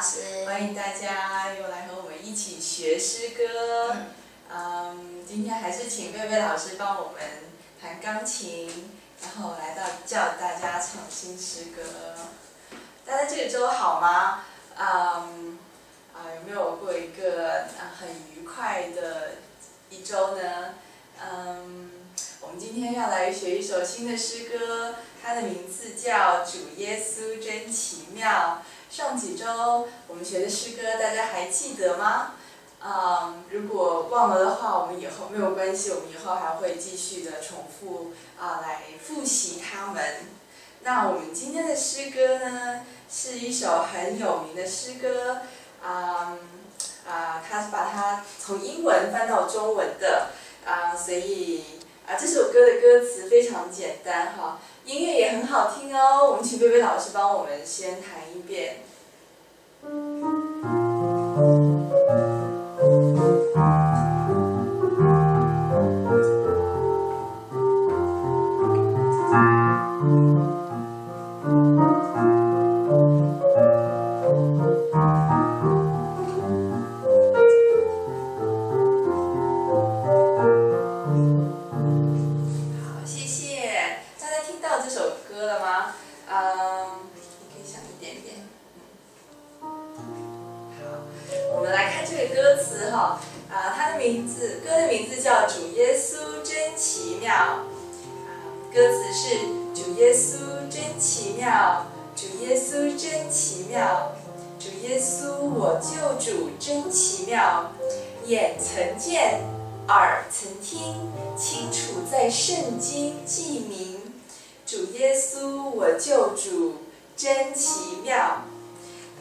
师，欢迎大家又来和我们一起学诗歌。嗯嗯，今天还是请贝贝老师帮我们弹钢琴，然后来到教大家唱新诗歌。大家这个周好吗？嗯，啊，有没有过一个啊很愉快的一周呢？嗯，我们今天要来学一首新的诗歌，它的名字叫《主耶稣真奇妙》。上几周我们学的诗歌，大家还记得吗？嗯，如果忘了的话，我们以后没有关系，我们以后还会继续的重复啊，来复习它们。那我们今天的诗歌呢，是一首很有名的诗歌，啊、啊，它是把它从英文翻到中文的，啊、所以啊，这首歌的歌词非常简单哈，音乐也很好听哦。我们请贝贝老师帮我们先弹一遍。点。好，我们来看这个歌词哈，啊，它的名字，歌的名字叫《主耶稣真奇妙》。啊，歌词是主耶稣真奇妙，主耶稣真奇妙，主耶稣我救主真奇妙，眼曾见，耳曾听，清楚在圣经记明。主耶稣我救主真奇妙。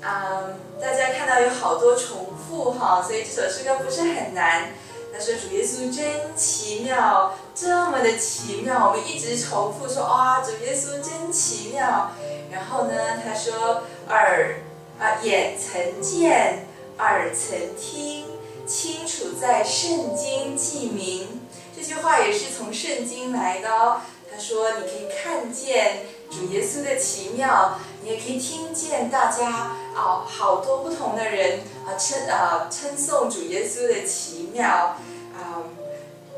嗯，大家看到有好多重复哈，所以这首诗歌不是很难。他说主耶稣真奇妙，这么的奇妙，我们一直重复说哇，主耶稣真奇妙。然后呢，他说耳啊眼曾见，耳曾听，清楚在圣经记明。这句话也是从圣经来的哦。他说你可以看见主耶稣的奇妙，你也可以听见大家啊好多不同的人啊称啊称颂主耶稣的奇妙啊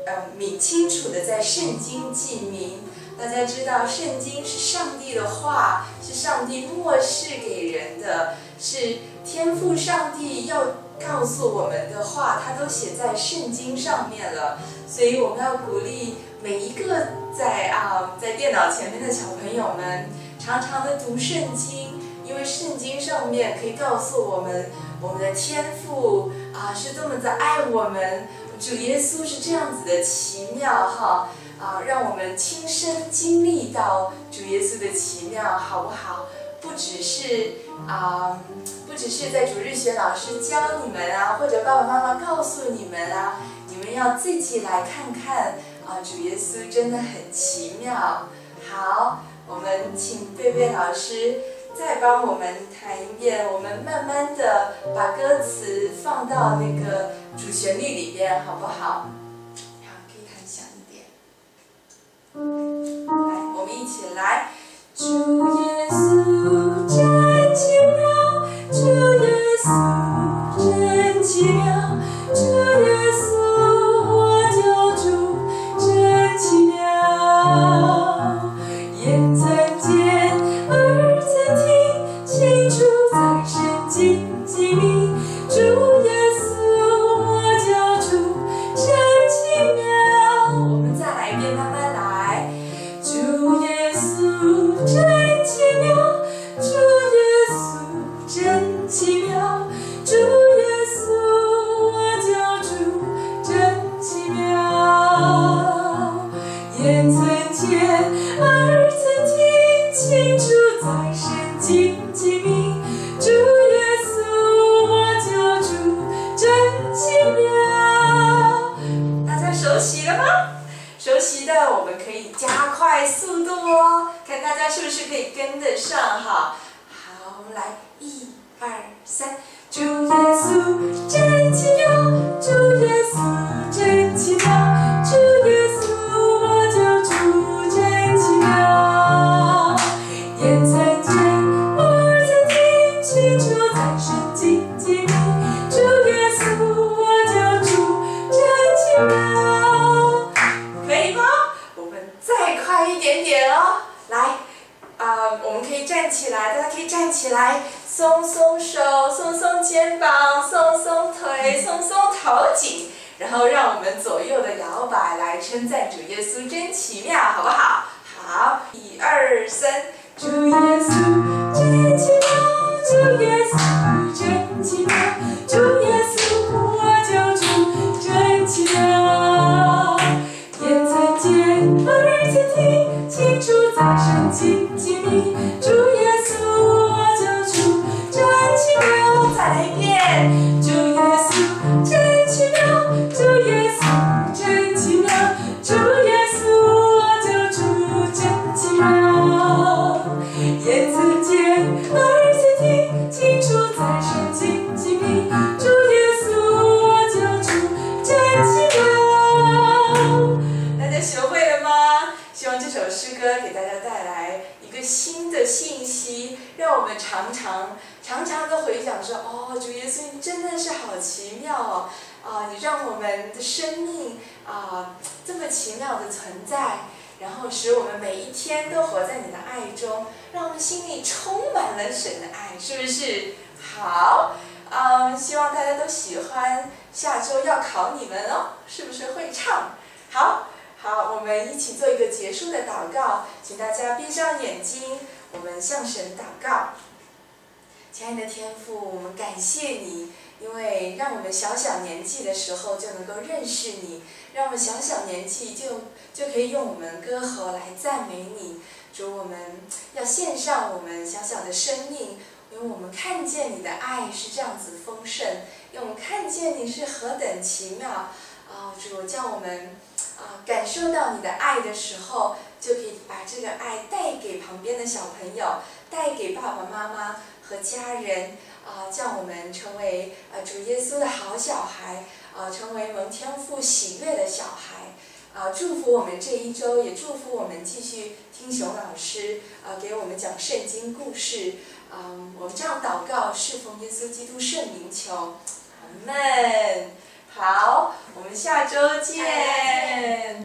呃明清楚的在圣经记明。大家知道，圣经是上帝的话，是上帝漠视给人的，是天赋上帝要告诉我们的话，他都写在圣经上面了。所以我们要鼓励每一个在啊在电脑前面的小朋友们，常常的读圣经，因为圣经上面可以告诉我们，我们的天父啊是多么的爱我们，主耶稣是这样子的奇妙哈啊，让我们亲身经历到主耶稣的奇妙，好不好？不只是啊，不只是在主日学老师教你们啊，或者爸爸妈妈告诉你们啊。你们要自己来看看啊，主耶稣真的很奇妙。好，我们请贝贝老师再帮我们弹一遍，我们慢慢的把歌词放到那个主旋律里边，好不好？好，可以弹响一点。来，我们一起来。看大家是不是可以跟得上哈？好，来，一、二、三，主耶稣真奇妙，主耶稣真奇妙，主耶稣我就主真奇妙。眼才见，我才听，清楚才是真紧妙。主耶稣我就主真奇妙。可以吗？我们再快一点点哦。来啊我们可以站起来大家可以站起来松松手松松肩膀松松腿松松头颈。然后让我们左右的摇摆来称赞主耶稣真奇妙好不好？希望这首诗歌给大家带来一个新的信息，让我们常常、常常的回想说：哦，主耶稣，你真的是好奇妙哦！啊，你让我们的生命啊这么奇妙的存在，然后使我们每一天都活在你的爱中，让我们心里充满了神的爱，是不是？好，嗯，希望大家都喜欢。下周要考你们哦，是不是会唱？好。好，我们一起做一个结束的祷告，请大家闭上眼睛，我们向神祷告。亲爱的天父，我们感谢你，因为让我们小小年纪的时候就能够认识你，让我们小小年纪就就可以用我们歌喉来赞美你。主，我们要献上我们小小的生命，因为我们看见你的爱是这样子丰盛，因为我们看见你是何等奇妙。啊，主，叫我们。啊，感受到你的爱的时候，就可以把这个爱带给旁边的小朋友，带给爸爸妈妈和家人。啊，叫我们成为呃主耶稣的好小孩，啊，成为蒙天父喜悦的小孩。啊，祝福我们这一周，也祝福我们继续听熊老师啊给我们讲圣经故事。嗯，我们这样祷告，侍奉耶稣基督圣名求，阿门。好，我们下周见。